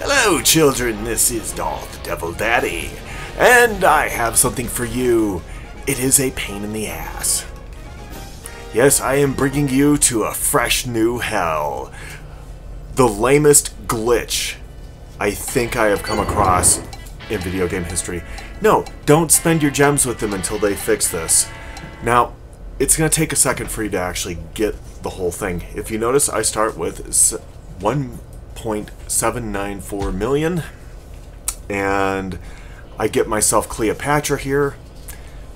Hello, children. This is Darth Devil Daddy, and I have something for you. It is a pain in the ass. Yes, I am bringing you to a fresh new hell. The lamest glitch I think I have come across in video game history. No, don't spend your gems with them until they fix this. Now, it's going to take a second for you to actually get the whole thing. If you notice, I start with 1.794 million, and I get myself Cleopatra here.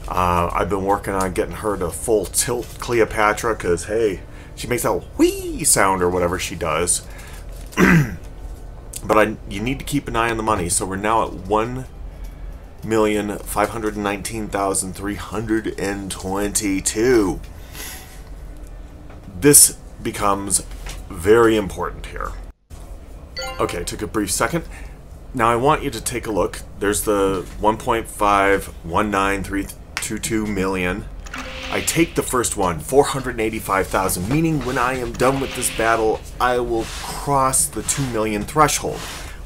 Uh, I've been working on getting her to full tilt Cleopatra because, hey, she makes that whee sound or whatever she does. but I, you need to keep an eye on the money. So we're now at one million five hundred nineteen thousand three hundred and twenty-two. This becomes very important here. Okay, took a brief second. Now I want you to take a look. There's the 1.519322 million. I take the first one, 485,000, meaning when I am done with this battle, I will cross the 2 million threshold,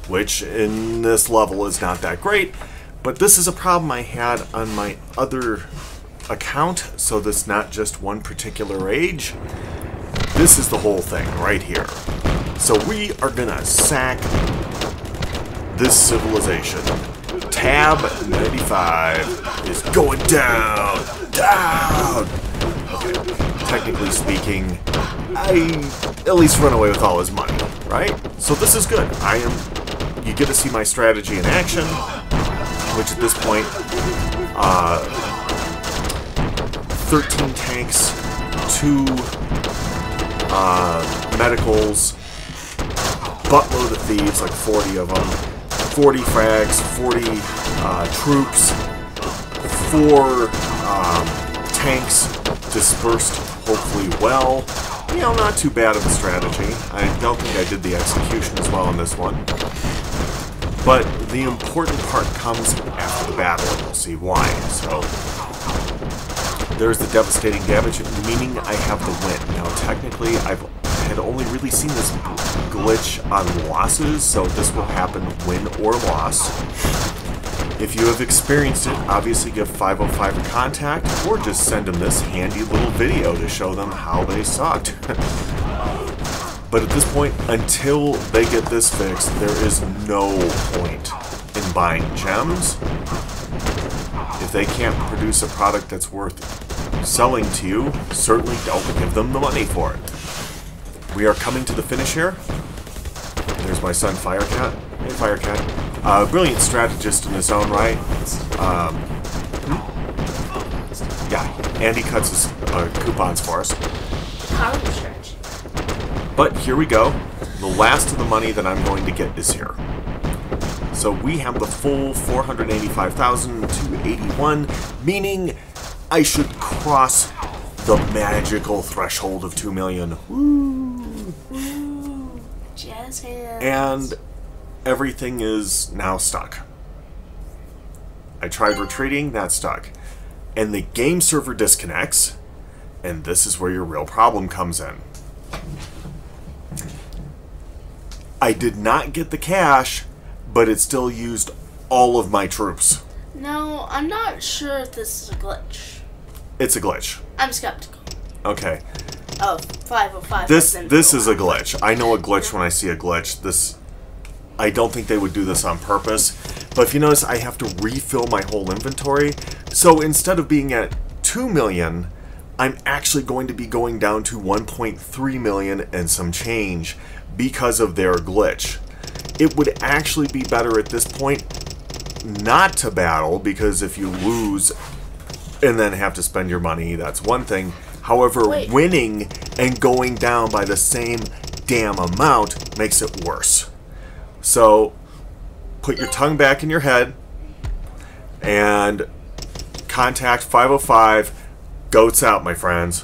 which in this level is not that great, but this is a problem I had on my other account, so this not just one particular age. This is the whole thing right here. So we are gonna sack this civilization. Tab 95 is going down, down. Okay, technically speaking, I at least run away with all his money, right? So this is good. I am, you get to see my strategy in action, which at this point, uh, 13 tanks, two uh, medicals, buttload of thieves, like 40 of them, 40 frags, 40 uh, troops, four um, tanks dispersed hopefully well. You know, not too bad of a strategy. I don't think I did the execution as well on this one. But the important part comes after the battle, and you'll see why. So, there's the devastating damage, meaning I have the win. Now, technically, I've had only really seen this glitch on losses, so this will happen win or loss. If you have experienced it, obviously give 505 a contact, or just send them this handy little video to show them how they sucked. but at this point, until they get this fixed, there is no point in buying gems. If they can't produce a product that's worth selling to you, certainly don't give them the money for it. We are coming to the finish here. There's my son, Firecat. Hey, Firecat. Uh, brilliant strategist in his own right. Um, hmm? yeah, and he cuts his uh, coupons for us. stretch. But here we go. The last of the money that I'm going to get is here. So we have the full 485,281, meaning I should cross the magical threshold of 2 million. Woo! Jazz hands. And everything is now stuck. I tried retreating, that stuck. And the game server disconnects, and this is where your real problem comes in. I did not get the cash, but it still used all of my troops. No, I'm not sure if this is a glitch. It's a glitch. I'm skeptical. Okay. Oh, 505. This this is a glitch. I know a glitch when I see a glitch. This I don't think they would do this on purpose. But if you notice, I have to refill my whole inventory. So instead of being at 2 million, I'm actually going to be going down to 1.3 million and some change because of their glitch. It would actually be better at this point not to battle because if you lose and then have to spend your money, that's one thing. However, Wait. winning and going down by the same damn amount makes it worse. So, put your tongue back in your head and contact 505. Goats out, my friends.